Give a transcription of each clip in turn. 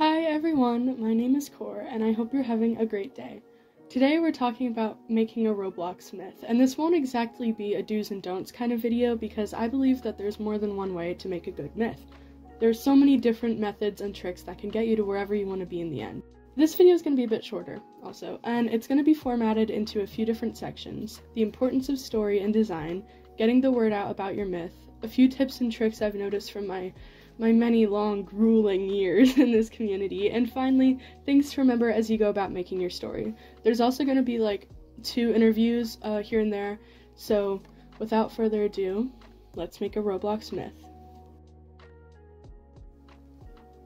Hi everyone, my name is Kore, and I hope you're having a great day. Today we're talking about making a Roblox myth, and this won't exactly be a do's and don'ts kind of video because I believe that there's more than one way to make a good myth. There's so many different methods and tricks that can get you to wherever you want to be in the end. This video is going to be a bit shorter, also, and it's going to be formatted into a few different sections the importance of story and design, getting the word out about your myth, a few tips and tricks I've noticed from my my many long, grueling years in this community, and finally, things to remember as you go about making your story. There's also going to be like two interviews uh, here and there, so without further ado, let's make a Roblox myth.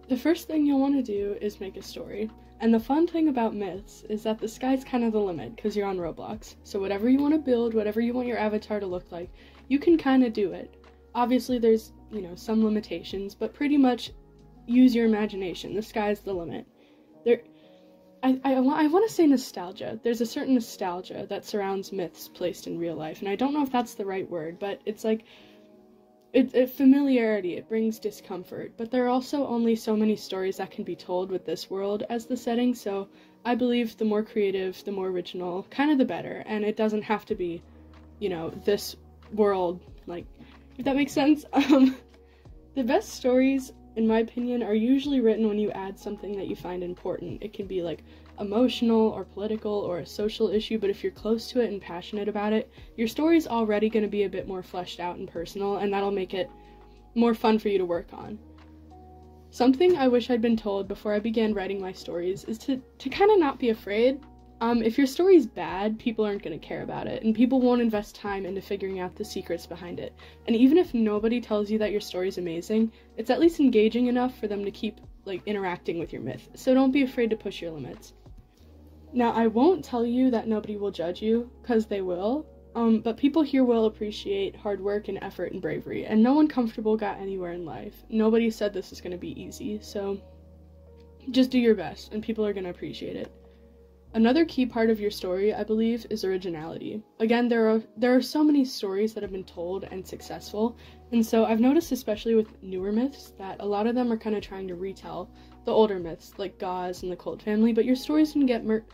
The first thing you'll want to do is make a story. And the fun thing about myths is that the sky's kind of the limit because you're on Roblox. So, whatever you want to build, whatever you want your avatar to look like, you can kind of do it. Obviously, there's you know, some limitations, but pretty much use your imagination. The sky's the limit. There, I, I, I want to say nostalgia. There's a certain nostalgia that surrounds myths placed in real life, and I don't know if that's the right word, but it's like it, it familiarity. It brings discomfort, but there are also only so many stories that can be told with this world as the setting. So I believe the more creative, the more original, kind of the better, and it doesn't have to be, you know, this world like if that makes sense. Um, the best stories, in my opinion, are usually written when you add something that you find important. It can be like emotional or political or a social issue, but if you're close to it and passionate about it, your story's already going to be a bit more fleshed out and personal, and that'll make it more fun for you to work on. Something I wish I'd been told before I began writing my stories is to, to kind of not be afraid um, if your story's bad, people aren't going to care about it, and people won't invest time into figuring out the secrets behind it. And even if nobody tells you that your story's amazing, it's at least engaging enough for them to keep like interacting with your myth. So don't be afraid to push your limits. Now, I won't tell you that nobody will judge you, because they will. Um, but people here will appreciate hard work and effort and bravery, and no one comfortable got anywhere in life. Nobody said this is going to be easy, so just do your best, and people are going to appreciate it. Another key part of your story, I believe, is originality. Again, there are there are so many stories that have been told and successful, and so I've noticed especially with newer myths that a lot of them are kind of trying to retell the older myths like Gauze and the Colt family, but your stories can get mer-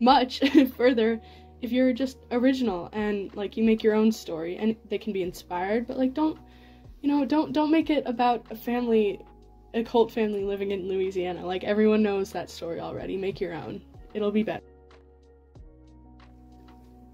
much further if you're just original and like you make your own story and they can be inspired, but like don't you know, don't don't make it about a family a cult family living in Louisiana. Like everyone knows that story already. Make your own. It'll be better.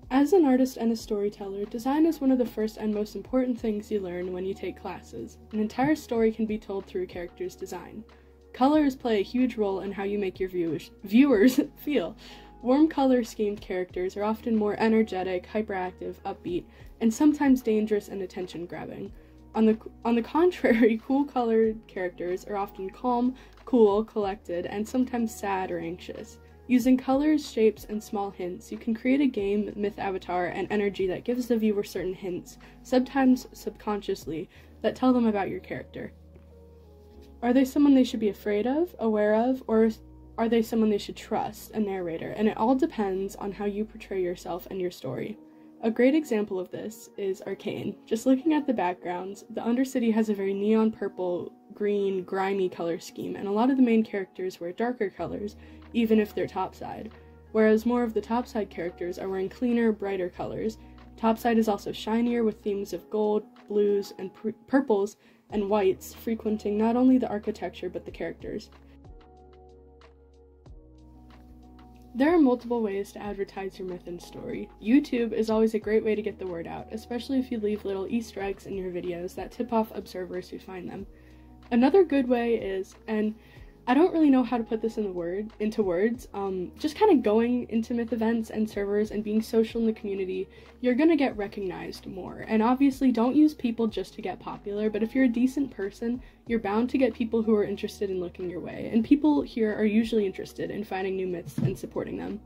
As an artist and a storyteller, design is one of the first and most important things you learn when you take classes. An entire story can be told through a character's design. Colors play a huge role in how you make your viewers, viewers feel. Warm color schemed characters are often more energetic, hyperactive, upbeat, and sometimes dangerous and attention grabbing. On the, on the contrary, cool colored characters are often calm, cool, collected, and sometimes sad or anxious. Using colors, shapes, and small hints, you can create a game, myth avatar, and energy that gives the viewer certain hints, sometimes subconsciously, that tell them about your character. Are they someone they should be afraid of, aware of, or are they someone they should trust, a narrator? And it all depends on how you portray yourself and your story. A great example of this is Arcane. Just looking at the backgrounds, the Undercity has a very neon purple, green, grimy color scheme, and a lot of the main characters wear darker colors, even if they're topside, whereas more of the topside characters are wearing cleaner, brighter colors. Topside is also shinier with themes of gold, blues, and purples and whites frequenting not only the architecture but the characters. There are multiple ways to advertise your myth and story. YouTube is always a great way to get the word out, especially if you leave little Easter eggs in your videos that tip off observers who find them. Another good way is, and I don't really know how to put this in the word into words. Um, just kind of going into myth events and servers and being social in the community, you're gonna get recognized more. And obviously, don't use people just to get popular. But if you're a decent person, you're bound to get people who are interested in looking your way. And people here are usually interested in finding new myths and supporting them.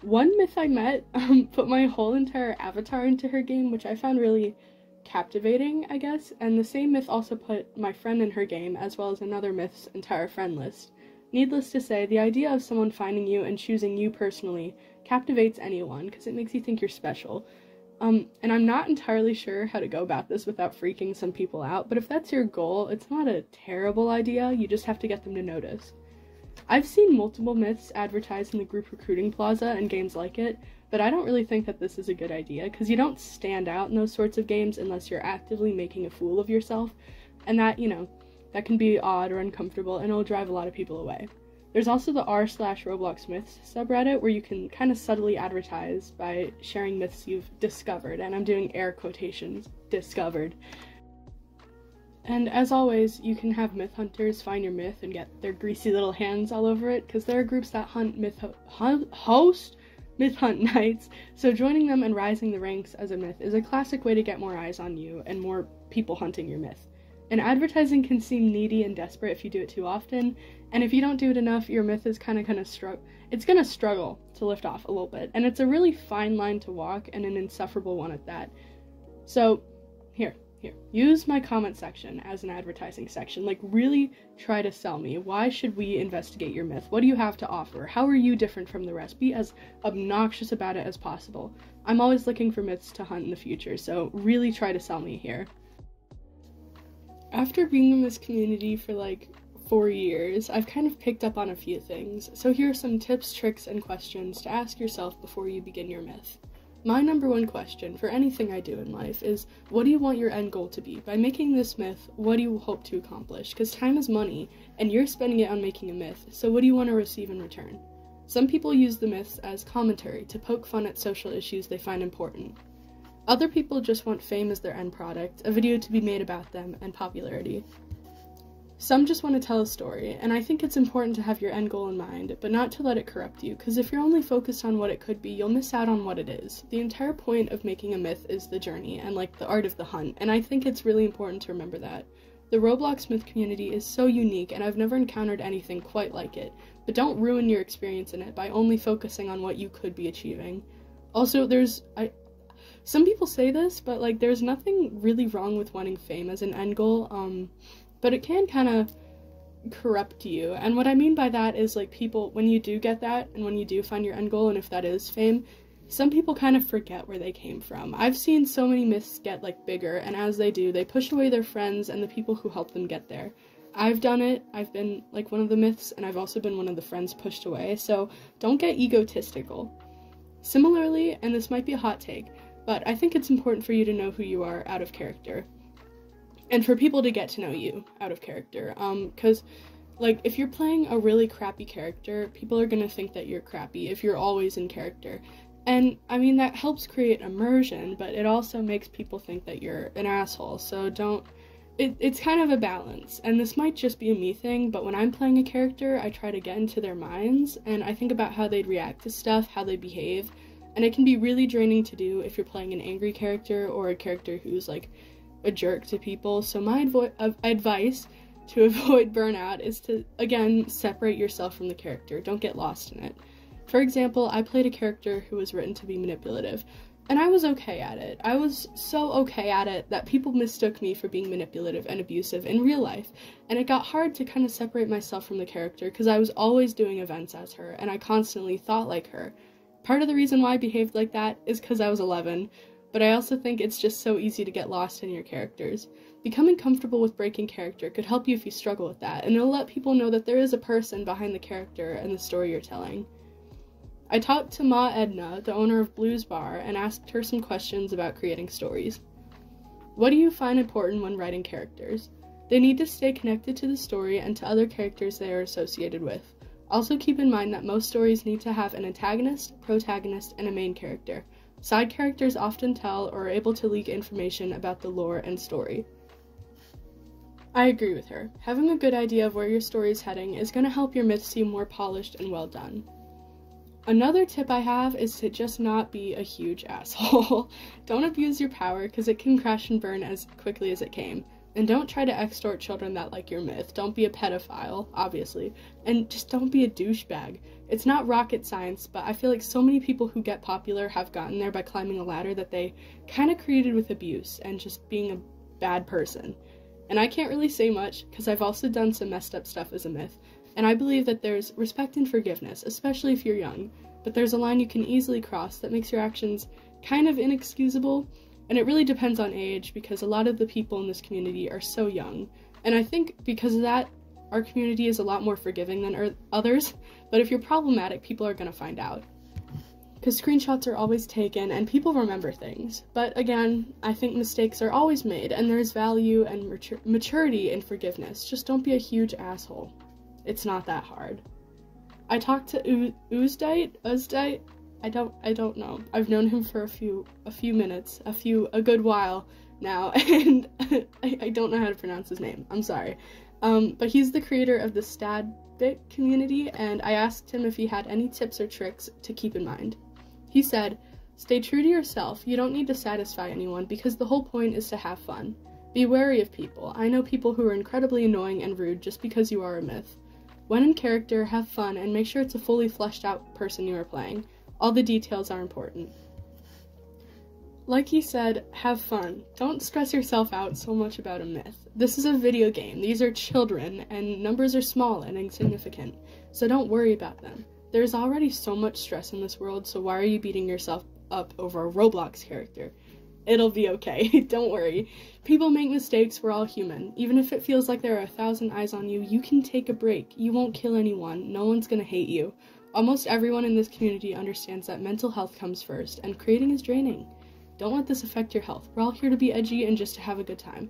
One myth I met um, put my whole entire avatar into her game, which I found really captivating, I guess, and the same myth also put my friend in her game, as well as another myth's entire friend list. Needless to say, the idea of someone finding you and choosing you personally captivates anyone because it makes you think you're special. Um, and I'm not entirely sure how to go about this without freaking some people out, but if that's your goal, it's not a terrible idea, you just have to get them to notice. I've seen multiple myths advertised in the group recruiting plaza and games like it, but I don't really think that this is a good idea because you don't stand out in those sorts of games unless you're actively making a fool of yourself, and that, you know, that can be odd or uncomfortable and it'll drive a lot of people away. There's also the r slash Roblox Myths subreddit where you can kind of subtly advertise by sharing myths you've discovered, and I'm doing air quotations, discovered. And as always, you can have myth hunters find your myth and get their greasy little hands all over it, because there are groups that hunt myth ho- host myth hunt nights. So joining them and rising the ranks as a myth is a classic way to get more eyes on you and more people hunting your myth. And advertising can seem needy and desperate if you do it too often, and if you don't do it enough, your myth is kind of gonna struggle. It's gonna struggle to lift off a little bit, and it's a really fine line to walk and an insufferable one at that. So, here, here, use my comment section as an advertising section. Like, really try to sell me. Why should we investigate your myth? What do you have to offer? How are you different from the rest? Be as obnoxious about it as possible. I'm always looking for myths to hunt in the future, so really try to sell me here after being in this community for like four years, I've kind of picked up on a few things. So here are some tips, tricks, and questions to ask yourself before you begin your myth. My number one question for anything I do in life is what do you want your end goal to be? By making this myth, what do you hope to accomplish? Because time is money, and you're spending it on making a myth, so what do you want to receive in return? Some people use the myths as commentary to poke fun at social issues they find important. Other people just want fame as their end product, a video to be made about them, and popularity. Some just want to tell a story, and I think it's important to have your end goal in mind, but not to let it corrupt you, because if you're only focused on what it could be, you'll miss out on what it is. The entire point of making a myth is the journey, and like the art of the hunt, and I think it's really important to remember that. The Roblox myth community is so unique, and I've never encountered anything quite like it, but don't ruin your experience in it by only focusing on what you could be achieving. Also, there's I some people say this, but like there's nothing really wrong with wanting fame as an end goal. Um, but it can kind of corrupt you. And what I mean by that is like people when you do get that and when you do find your end goal and if that is fame, some people kind of forget where they came from. I've seen so many myths get like bigger and as they do, they push away their friends and the people who helped them get there. I've done it. I've been like one of the myths and I've also been one of the friends pushed away. So don't get egotistical. Similarly, and this might be a hot take, but I think it's important for you to know who you are out of character. And for people to get to know you out of character. Um, because like if you're playing a really crappy character, people are gonna think that you're crappy if you're always in character. And I mean that helps create immersion, but it also makes people think that you're an asshole. So don't it, it's kind of a balance. And this might just be a me thing, but when I'm playing a character, I try to get into their minds and I think about how they'd react to stuff, how they behave, and it can be really draining to do if you're playing an angry character or a character who's like a jerk to people. So, my advo- advice to avoid burnout is to, again, separate yourself from the character. Don't get lost in it. For example, I played a character who was written to be manipulative, and I was okay at it. I was so okay at it that people mistook me for being manipulative and abusive in real life, and it got hard to kind of separate myself from the character because I was always doing events as her, and I constantly thought like her. Part of the reason why I behaved like that is because I was 11, but I also think it's just so easy to get lost in your characters. Becoming comfortable with breaking character could help you if you struggle with that, and it'll let people know that there is a person behind the character and the story you're telling. I talked to Ma Edna, the owner of Blues Bar, and asked her some questions about creating stories. What do you find important when writing characters? They need to stay connected to the story and to other characters they are associated with. Also keep in mind that most stories need to have an antagonist, protagonist, and a main character. Side characters often tell or are able to leak information about the lore and story. I agree with her. Having a good idea of where your story is heading is going to help your myth seem more polished and well done. Another tip I have is to just not be a huge asshole. Don't abuse your power because it can crash and burn as quickly as it came. And don't try to extort children that like your myth. Don't be a pedophile, obviously. And just don't be a douchebag. It's not rocket science, but I feel like so many people who get popular have gotten there by climbing a ladder that they kind of created with abuse and just being a bad person. And I can't really say much because I've also done some messed up stuff as a myth. And I believe that there's respect and forgiveness, especially if you're young. but there's a line you can easily cross that makes your actions kind of inexcusable, and it really depends on age because a lot of the people in this community are so young. And I think because of that, our community is a lot more forgiving than er- others, but if you're problematic, people are going to find out. Because screenshots are always taken and people remember things. But again, I think mistakes are always made and there's value and matur- maturity in forgiveness. Just don't be a huge asshole. It's not that hard. I talked to Uzdite, Uzdite, I don't I don't know. I've known him for a few a few minutes, a few a good while now, and I, I don't know how to pronounce his name. I'm sorry. Um, but he's the creator of the Stadbit community, and I asked him if he had any tips or tricks to keep in mind. He said, Stay true to yourself. You don't need to satisfy anyone because the whole point is to have fun. Be wary of people. I know people who are incredibly annoying and rude just because you are a myth. When in character, have fun and make sure it's a fully fleshed out person you are playing. All the details are important. Like he said, have fun. Don't stress yourself out so much about a myth. This is a video game. These are children, and numbers are small and insignificant, so don't worry about them. There's already so much stress in this world, so why are you beating yourself up over a Roblox character? It'll be okay. Don't worry. People make mistakes. We're all human. Even if it feels like there are a thousand eyes on you, you can take a break. You won't kill anyone. No one's gonna hate you. Almost everyone in this community understands that mental health comes first, and creating is draining. Don't let this affect your health. We're all here to be edgy and just to have a good time.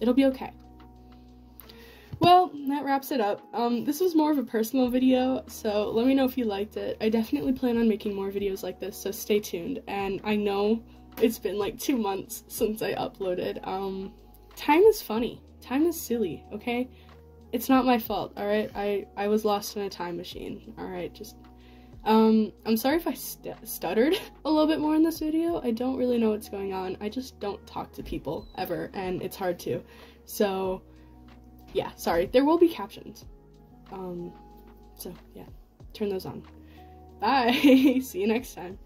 It'll be okay. Well, that wraps it up. Um, this was more of a personal video, so let me know if you liked it. I definitely plan on making more videos like this, so stay tuned. And I know it's been like two months since I uploaded. Um, time is funny. Time is silly, okay? It's not my fault, alright? I, I was lost in a time machine, alright? Just, um, I'm sorry if I st- stuttered a little bit more in this video. I don't really know what's going on. I just don't talk to people ever, and it's hard to. So, yeah, sorry. There will be captions. Um, so, yeah, turn those on. Bye! See you next time.